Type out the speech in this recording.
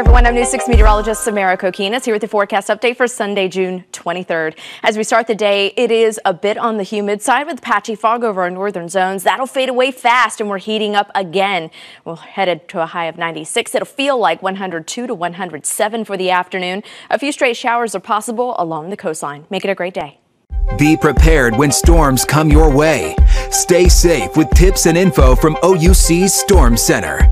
everyone. I'm News 6 meteorologist Samara Cokinos here with the forecast update for Sunday, June 23rd. As we start the day, it is a bit on the humid side with patchy fog over our northern zones. That'll fade away fast and we're heating up again. We're headed to a high of 96. It'll feel like 102 to 107 for the afternoon. A few straight showers are possible along the coastline. Make it a great day. Be prepared when storms come your way. Stay safe with tips and info from OUC's Storm Center.